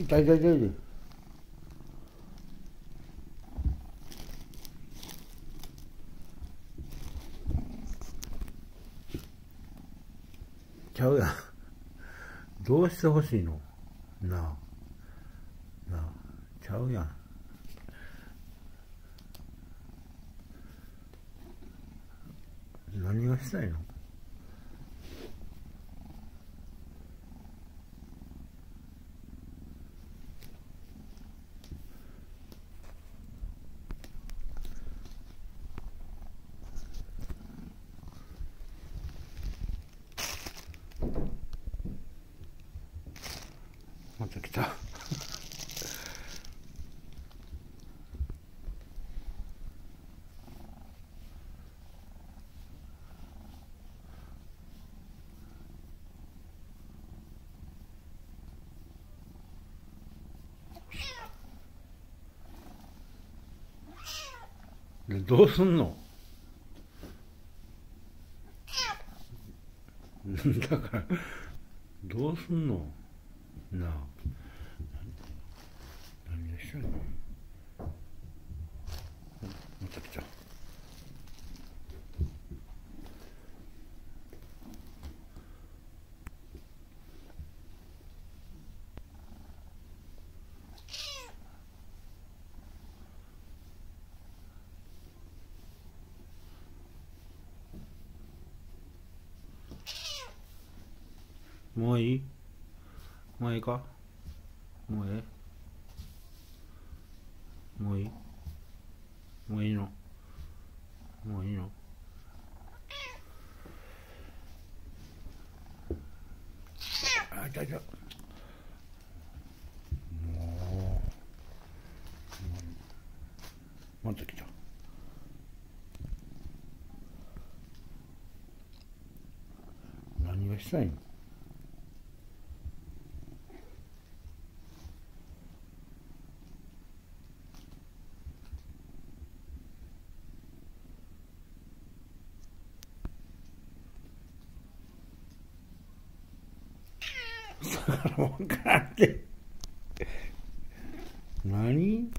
痛い痛い痛いちゃうやん。どうしてほしいの？なあ。なあ。ちゃうやん。何がしたいの？また来た。どうすんの？だからどうすんの？なあ何をしてんのまた来たもういい？もういいか？もうええ？もういい？もういいの？もういいの？あ痛い痛いもうまた来た。何がしたいの？分からんて何？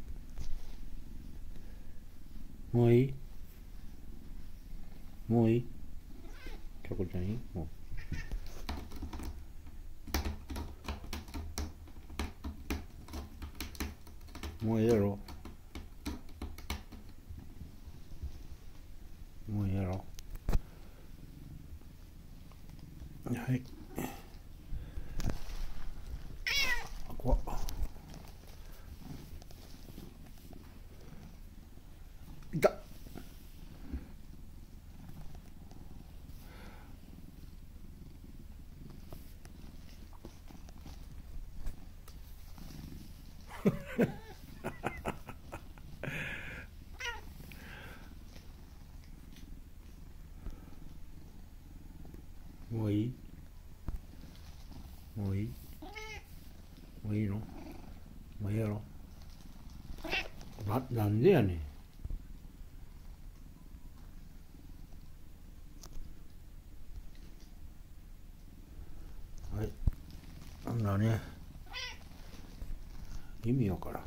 もういい？もういい？ちゃこちゃんいい？もう。もういいやろ。もういいやろ。はい。痛っ もういい？もういい？もういいの？もういいやろ。な、なんでやねん。はい。あんなね。意味わからん。